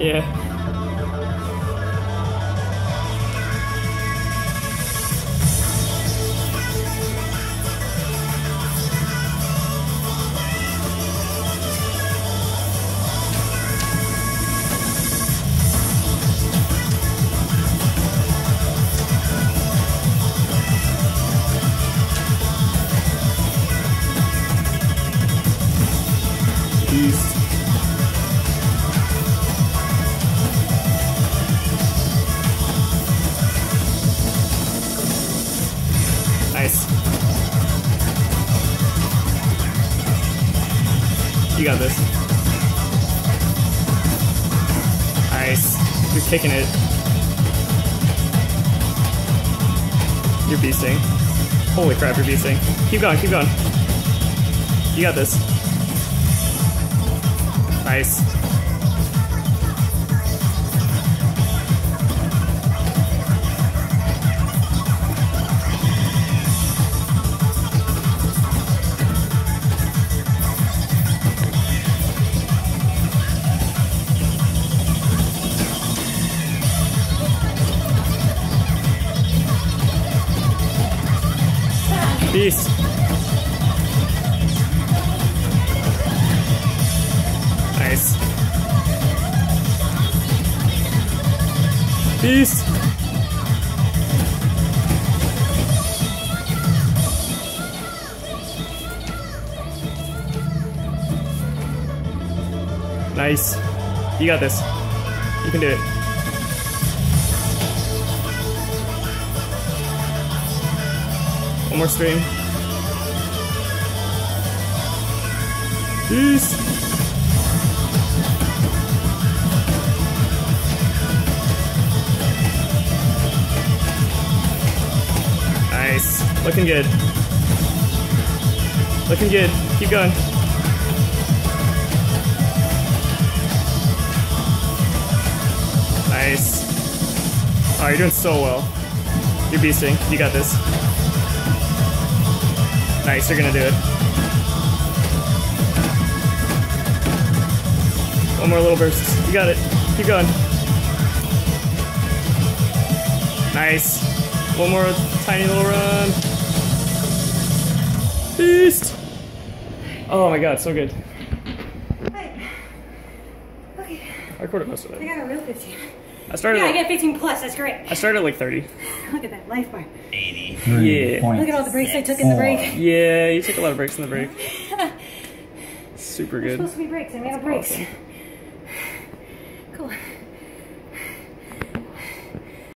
Yeah. Beast. You got this. Nice. You're kicking it. You're beasting. Holy crap, you're beasting. Keep going, keep going. You got this. Nice. Peace. Nice. Peace. Nice. You got this. You can do it. One more stream. Peace. Nice. Looking good. Looking good. Keep going. Nice. Oh, you're doing so well. You're beasting. You got this. Nice, you're gonna do it. One more little burst. You got it. Keep going. Nice. One more tiny little run. Beast! Oh my god, so good. Right. Okay, I recorded most of it. I got a real 15. I started Yeah, I at, get 15 plus, that's great. I started at like 30. Look at that life bar. 80. Yeah. Look at all the breaks I took in the break. Yeah, you took a lot of breaks in the break. Super They're good. supposed to be breaks, I made a breaks. Awesome. Cool.